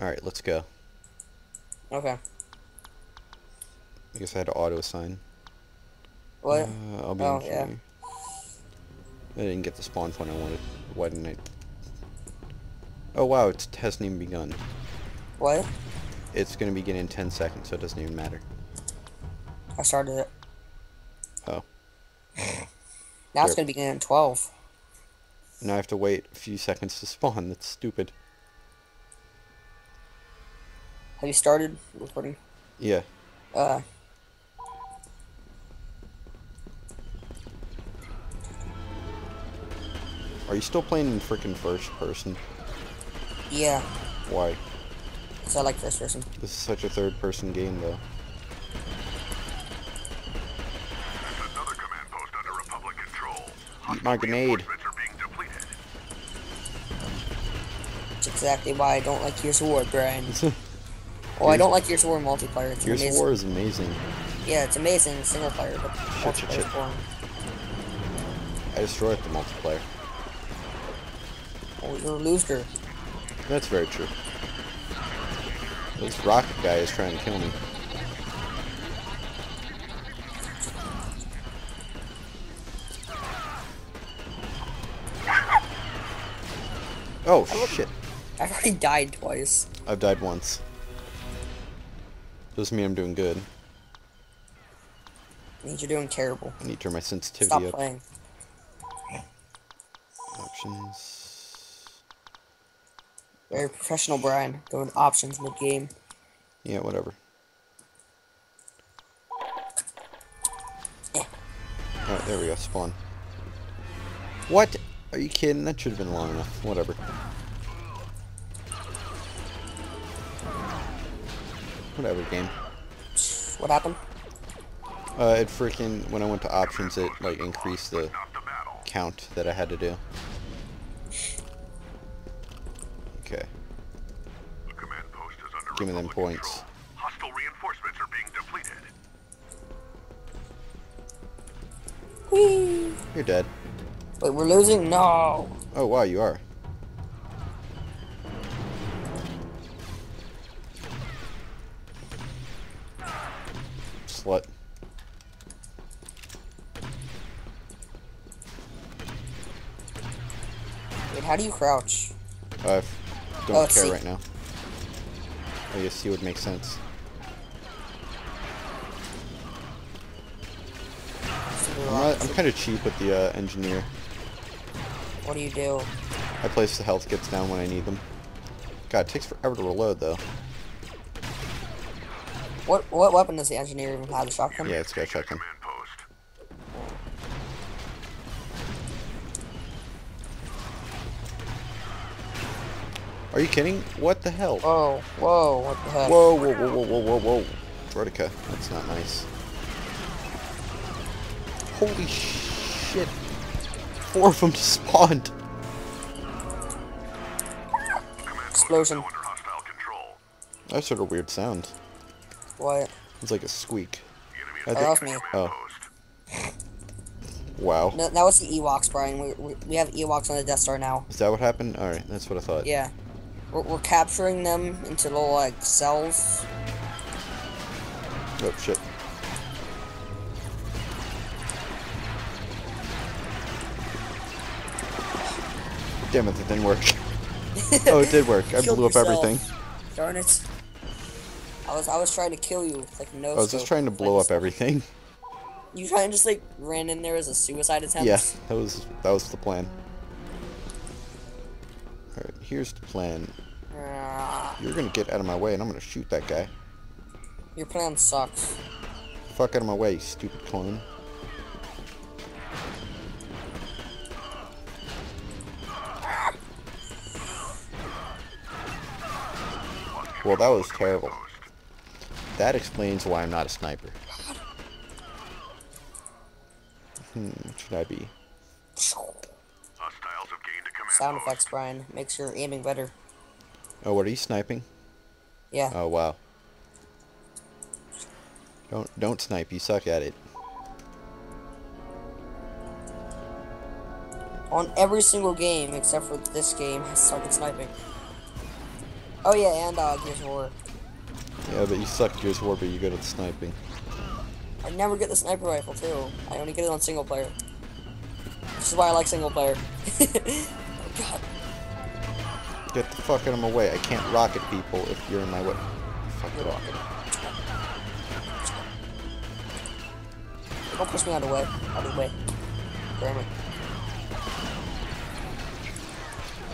Alright, let's go. Okay. I guess I had to auto assign. What? Uh, I'll be Oh, engineer. I didn't get the spawn point I wanted. Why didn't I? Oh wow, it hasn't even begun. what? It's gonna begin in 10 seconds, so it doesn't even matter. I started it. Oh. Now it's gonna begin at 12. Now I have to wait a few seconds to spawn. That's stupid. Have you started recording? Yeah. Uh, Are you still playing in freaking first person? yeah. Why? Cause I like first person. This is such a third person game though. Another command post under Republic control. Eat my grenade. Reinforcements are being depleted. That's exactly why I don't like Gears of War, Brian. Oh, I don't like Gears of War multiplayer. It's Gears of. War is amazing. Yeah, it's amazing single player, but Shit, shit, multiplayer shit. boring. I destroyed the multiplayer. Oh, you're a loser. That's very true. This rocket guy is trying to kill me. Oh shit. I've already died twice. I've died once. Doesn't mean I'm doing good. means you're doing terrible. I need to turn my Stop sensitivity up. playing. Options. Very professional, Brian. Going options mid game. Yeah, whatever. Eh. Alright, there we go, spawn. What? Are you kidding? That should have been long enough. Whatever. Whatever, game. What happened? Uh, it freaking, when I went to options, it, like, increased the Not the battle. count that I had to do. Okay, The command post is under give me them points. control. Hostile reinforcements are being depleted. Whee! You're dead. Wait, we're losing? No. Oh, wow, you are. Slut. Wait, how do you crouch? I Oh, don't let's care see. right now. I guess see would make sense. I'm, not- I'm kind of cheap with the uh, engineer. What do you do? I place the health kits down when I need them. God, it takes forever to reload though. What what weapon does the engineer even have? The shotgun? Yeah, it's got a shotgun. Are you kidding? What the hell? Whoa, whoa, what the heck? Whoa, whoa, whoa, whoa, whoa, whoa, whoa. Droideka, that's not nice. Holy shit. Four of them spawned. Explosion. Under hostile control. That's sort of weird sound. What? It's like a squeak. The I Oh, is that was me. Oh, wow. No, that was the Ewoks, Brian. We, we, we have Ewoks on the Death Star now. Is that what happened? Alright, that's what I thought. Yeah. We're, we're capturing them into little, like, cells. Oh, shit. Damn it, that didn't work. oh, it did work. I Killed blew up yourself. everything. Darn it. I was I was trying to kill you with, like no I was just trying to blow up everything. You trying to just like ran in there as a suicide attempt? Yeah, that was that was the plan. Alright, here's the plan. You're gonna get out of my way and I'm gonna shoot that guy. your plan sucks. Fuck out of my way, you stupid clone. Well, that was terrible. That explains why I'm not a sniper. Hmm, what should I be? Hostiles have gained a command Sound post. effects, Brian. Makes your aiming better. Oh, what are you sniping? Yeah. Oh, wow. Don't don't snipe, you suck at it. On every single game except for this game, I suck at sniping. Oh yeah, and uh, Gears of War. Yeah, but you suck Gears War, but you're good at sniping. I never get the sniper rifle too. I only get it on single player. This is why I like single player. oh god. Get the fuck out of my way. I can't rocket people if you're in my way. Fuck it off. Don't push me out of the way. Out of the way. Damn it.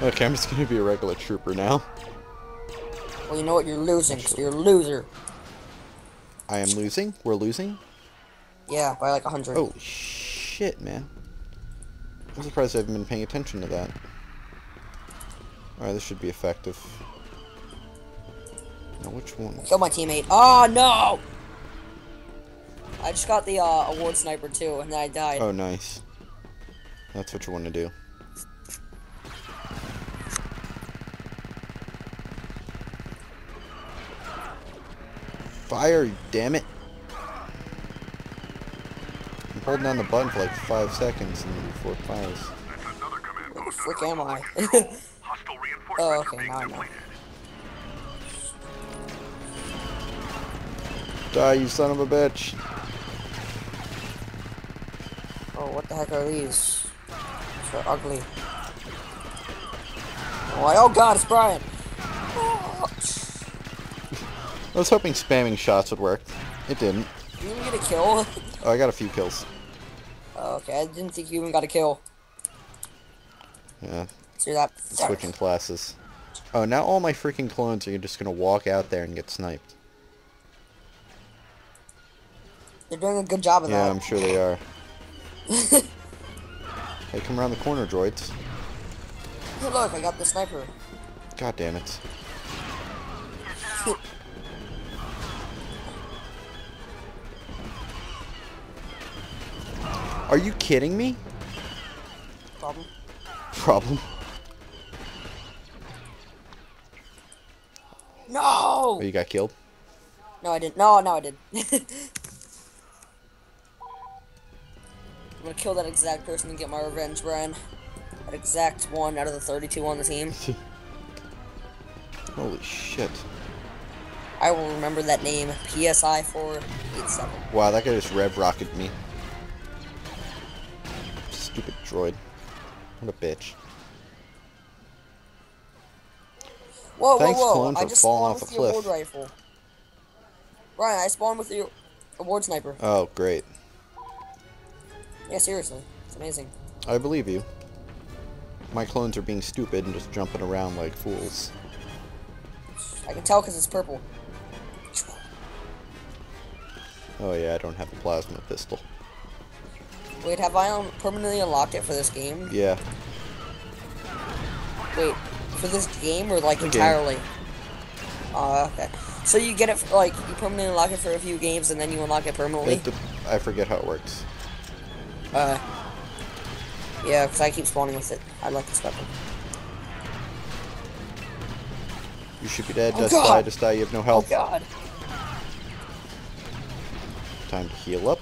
Okay, I'm just gonna be a regular trooper now. Well, you know what? You're losing. So you're a loser. I am losing. We're losing. Yeah, by like a hundred. Oh shit, man. I'm surprised I haven't been paying attention to that. Alright, this should be effective. Now which one? Kill my teammate. Oh no! I just got the uh, award sniper too, and then I died. Oh, nice. That's what you want to do. Fire, damn it. I'm holding down the button for like five seconds and before it fires. That's Where the post frick am I? Republic. Hostile reinforcements Oh, okay, now I know. Die, you son of a bitch. oh, what the heck are these? They're ugly. Oh, oh god, it's Brian! I was hoping spamming shots would work. It didn't. you even get a kill? Oh, I got a few kills. Oh, okay, I didn't think you even got a kill. Yeah, that? switching classes. Oh, now all my freaking clones are just gonna walk out there and get sniped. They're doing a good job of Yeah, that. Yeah, I'm sure they are. hey, come around the corner, droids. Hey, look, I got the sniper. God damn it. Are you kidding me? Problem. Problem. No! Oh, you got killed? No, I didn't. No, no, I did. I'm gonna kill that exact person and get my revenge, Brian. That exact one out of the 32 on the team. Holy shit. I will remember that name. PSI 487. Wow, that guy just rev rocketed me. Droid. What a bitch. Whoa, Thanks, whoa, whoa! clone, I just falling spawned off with a the cliff. award rifle. Brian, I spawned with the award sniper. Oh, great. Yeah, seriously, it's amazing. I believe you. My clones are being stupid and just jumping around like fools. I can tell because it's purple. Oh yeah, I don't have a plasma pistol. Wait, have I un- permanently unlocked it for this game? Yeah. Wait, for this game or like The game. entirely? Oh, okay. So you get it for, like you permanently unlock it for a few games and then you unlock it permanently. It I forget how it works. Uh, yeah, because I keep spawning with it. I like this weapon. You should be dead. Oh, just God. die. Just die. You have no health. Oh health. God! Time to heal up.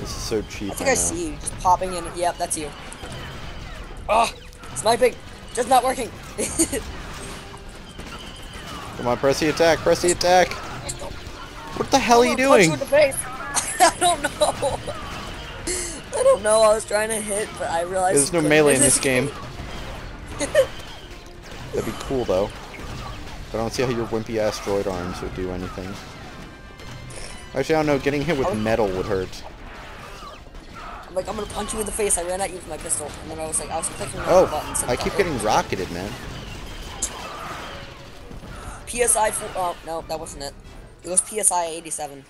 This is so cheap. I think I know. see you just popping in. Yep, that's you. Oh, sniping, just not working. Come on, press the attack. Press the attack. What the hell are you I'm gonna punch doing? in the face. I don't know. I don't know. I was trying to hit, but I realized There's no melee in this game. That'd be cool though. But I don't see how your wimpy ass droid arms would do anything. Actually, I don't know. Getting hit with metal would hurt. Like, I'm gonna punch you in the face. I ran at you with my pistol, and then I was like, I was clicking Oh, the buttons. I keep getting rocketed, man. PSI. For, oh no, that wasn't it. It was PSI 87.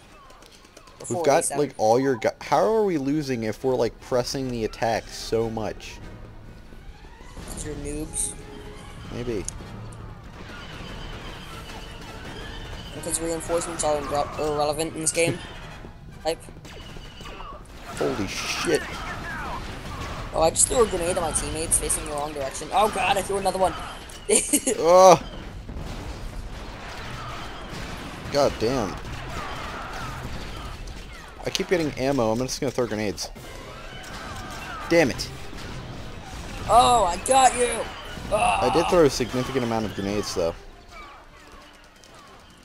We've got like all your. Gu- How are we losing if we're like pressing the attack so much? Because you're noobs. Maybe. Because reinforcements are irre- irrelevant in this game. Type. Holy shit! Oh, I just threw a grenade at my teammates facing the wrong direction. Oh god, I threw another one. Ugh. God damn. I keep getting ammo. I'm just gonna throw grenades. Damn it. oh, I got you. I did ah. throw a significant amount of grenades though.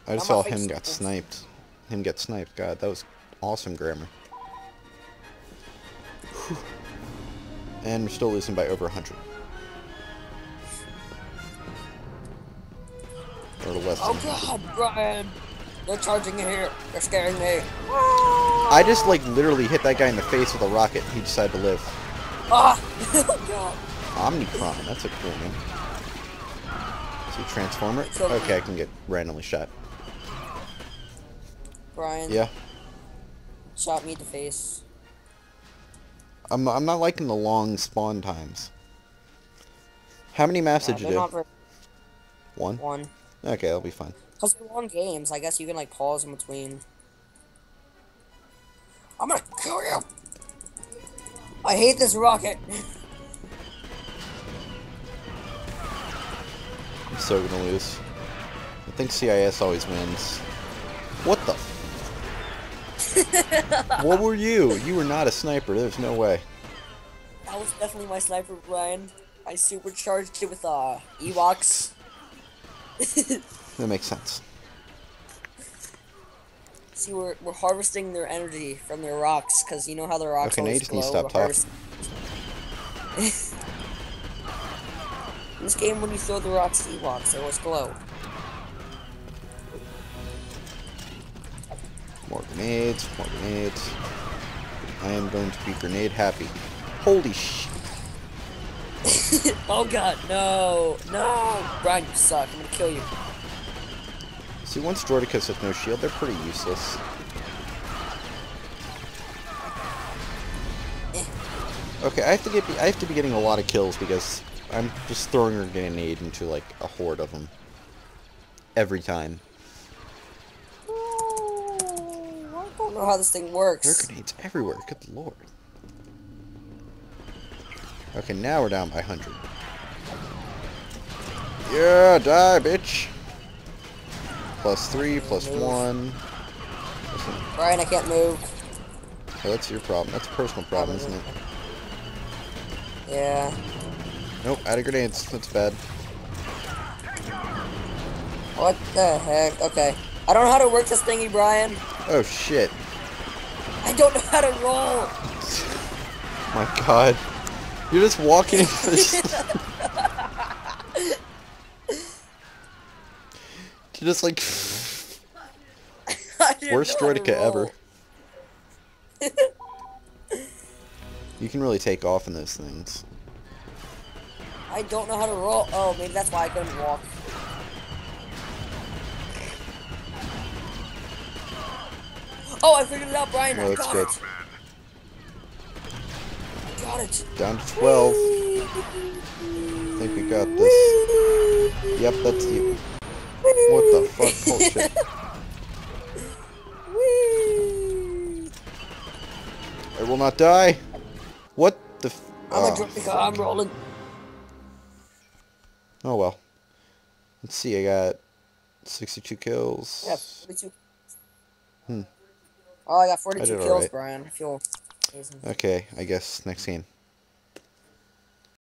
I just I'm saw him got sniped. Him get sniped. God, that was awesome grammar. And we're still losing by over 100. Or less Oh than 100. god, Brian! They're charging in here. They're scaring me. I just like literally hit that guy in the face with a rocket. He decided to live. Ah! oh god. Omnicron, that's a cool name. See Transformer? Okay. Okay, I can get randomly shot. Brian Yeah. shot me in the face. I'm I'm not liking the long spawn times. How many maps Yeah, did you do? very One? one. Okay, that'll be fine. Because they're long games, I guess you can like pause in between. I'm gonna kill you! I hate this rocket! I'm so gonna lose. I think CIS always wins. What the? What were you? You were not a sniper. There's no way. That was definitely my sniper, Brian. I supercharged it with uh Ewoks. That makes sense. See, we're, we're harvesting their energy from their rocks, because you know how the rocks Okay, always just need to stop talking. In this game, when you throw the rocks at Ewoks, they always glow. More grenades. More grenades. I am going to be grenade happy. Holy sh! Oh god, no! No! Brian, you suck. I'm gonna kill you. See, once Droidekas has no shield, they're pretty useless. Okay, I have to get. I have to be getting a lot of kills because I'm just throwing a grenade into like a horde of them every time. I don't know how this thing works. There are grenades everywhere. Good lord. Okay, now we're down by 100. Yeah, die, bitch. Plus three, plus one. Plus one. Brian, I can't move. Oh, that's your problem. That's a personal problem, isn't it? Yeah. Nope, out of grenades. That's bad. What the heck? Okay. I don't know how to work this thingy, Brian. Oh shit. I don't know how to roll. My god. You're just walking. You're just like worst know how to Droideka ever. You can really take off in those things. I don't know how to roll. Oh, maybe that's why I couldn't walk. Oh, I figured it out, Brian. Oh, I got good. it. I got it. Down to 12. I think we got this. Yep, that's you. What the fuck? Holy shit. I will not die. What the f- I'm oh, a ah. Droideka. I'm rolling. oh well. Let's see, I got 62 kills. Yeah, 42. Oh, I got 42 did kills, alright. Brian. I feel amazing. Okay, I guess next game.